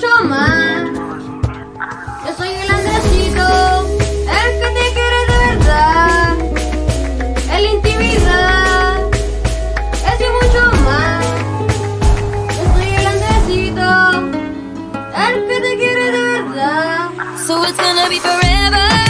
mucho más. Yo soy el Andresito, el que te quiere de verdad. En la intimidad, es y mucho más. Yo soy el Andresito, el que te quiere de verdad. So it's gonna be forever.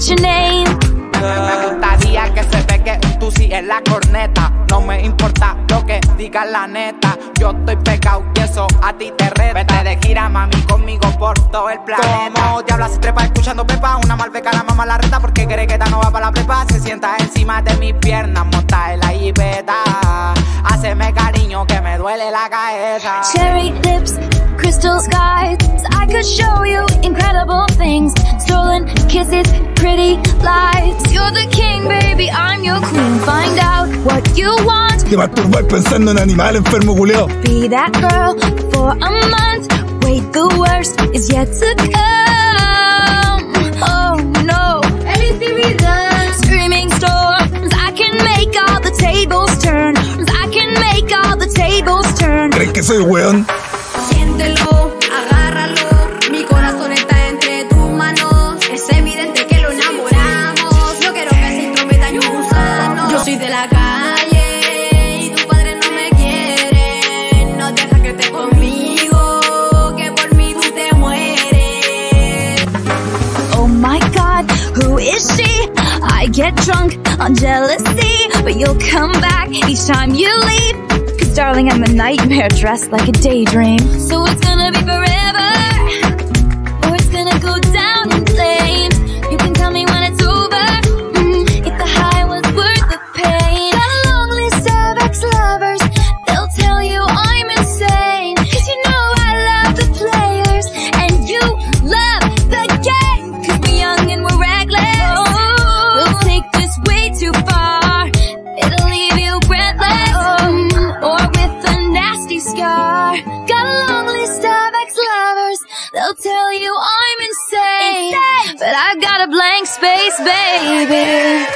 Your name. Me gustaría que se pegue un tusi en la corneta. No me importa lo que diga la neta. Yo estoy pegado y eso a ti te reta. Vete de gira, mami, conmigo por todo el planeta. Como diabla se trepa escuchando pepa. Una malbeca la mamá la reta porque cree que no va para la prepa. Se sienta encima de mis piernas, monta en la jipeta. Haceme cariño que me duele la cabeza. Cherry lips, crystal skies. I could show you incredible things. Stolen kisses, pretty lies. You're the king, baby, I'm your queen. Find out what you want. Te masturbas pensando en animal enfermo culeo. Be that girl for a month. Wait, the worst is yet to come. Oh no. Screaming storms. I can make all the tables turn. I can make all the tables turn. ¿Crees que soy weón? Calle y tu padre no me quiere. No deja que esté conmigo, que por mí tú te mueres. Oh my god, who is she? I get drunk on jealousy, but you'll come back each time you leave. Cause darling, I'm a nightmare dressed like a daydream. So it's gonna be forever, They'll tell you I'm insane. But I've got a blank space, baby.